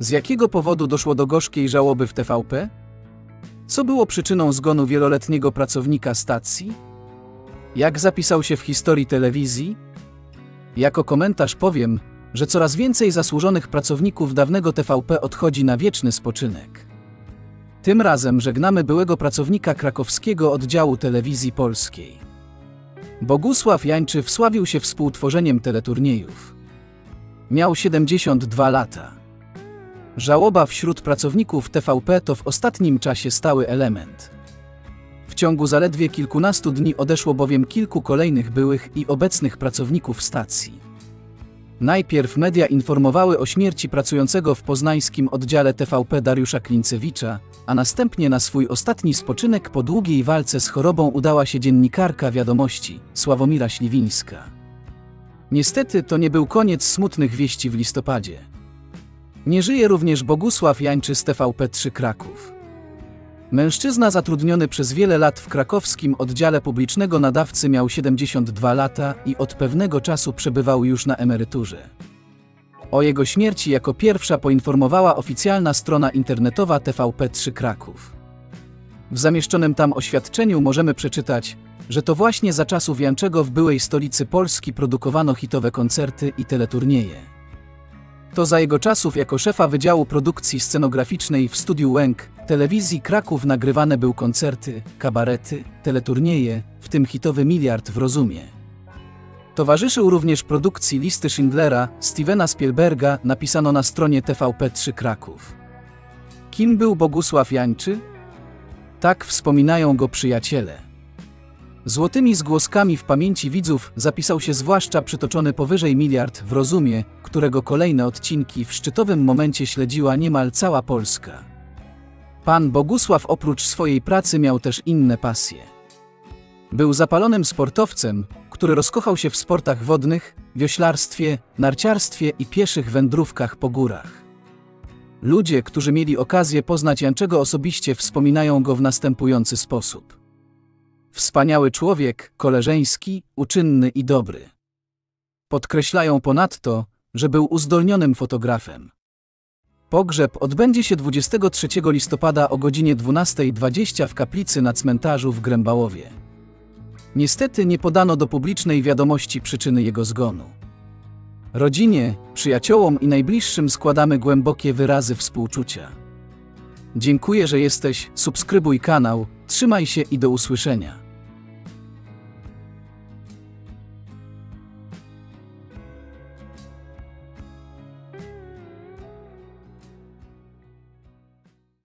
Z jakiego powodu doszło do gorzkiej żałoby w TVP? Co było przyczyną zgonu wieloletniego pracownika stacji? Jak zapisał się w historii telewizji? Jako komentarz powiem, że coraz więcej zasłużonych pracowników dawnego TVP odchodzi na wieczny spoczynek. Tym razem żegnamy byłego pracownika krakowskiego oddziału telewizji polskiej. Bogusław Jańczy wsławił się współtworzeniem teleturniejów. Miał 72 lata. Żałoba wśród pracowników TVP to w ostatnim czasie stały element. W ciągu zaledwie kilkunastu dni odeszło bowiem kilku kolejnych byłych i obecnych pracowników stacji. Najpierw media informowały o śmierci pracującego w poznańskim oddziale TVP Dariusza Klincewicza, a następnie na swój ostatni spoczynek po długiej walce z chorobą udała się dziennikarka wiadomości, Sławomira Śliwińska. Niestety to nie był koniec smutnych wieści w listopadzie. Nie żyje również Bogusław Jańczy z TVP3 Kraków. Mężczyzna zatrudniony przez wiele lat w krakowskim oddziale publicznego nadawcy miał 72 lata i od pewnego czasu przebywał już na emeryturze. O jego śmierci jako pierwsza poinformowała oficjalna strona internetowa TVP3 Kraków. W zamieszczonym tam oświadczeniu możemy przeczytać, że to właśnie za czasów Janczego w byłej stolicy Polski produkowano hitowe koncerty i teleturnieje. To za jego czasów jako szefa Wydziału Produkcji Scenograficznej w Studiu Łęk, telewizji Kraków nagrywane był koncerty, kabarety, teleturnieje, w tym hitowy Miliard w Rozumie. Towarzyszył również produkcji listy Schindlera Stevena Spielberga napisano na stronie TVP3 Kraków. Kim był Bogusław Jańczy? Tak wspominają go przyjaciele. Złotymi zgłoskami w pamięci widzów zapisał się zwłaszcza przytoczony powyżej miliard w rozumie, którego kolejne odcinki w szczytowym momencie śledziła niemal cała Polska. Pan Bogusław oprócz swojej pracy miał też inne pasje. Był zapalonym sportowcem, który rozkochał się w sportach wodnych, wioślarstwie, narciarstwie i pieszych wędrówkach po górach. Ludzie, którzy mieli okazję poznać Janczego osobiście, wspominają go w następujący sposób. Wspaniały człowiek, koleżeński, uczynny i dobry. Podkreślają ponadto, że był uzdolnionym fotografem. Pogrzeb odbędzie się 23 listopada o godzinie 12.20 w kaplicy na cmentarzu w Grębałowie. Niestety nie podano do publicznej wiadomości przyczyny jego zgonu. Rodzinie, przyjaciołom i najbliższym składamy głębokie wyrazy współczucia. Dziękuję, że jesteś, subskrybuj kanał, trzymaj się i do usłyszenia.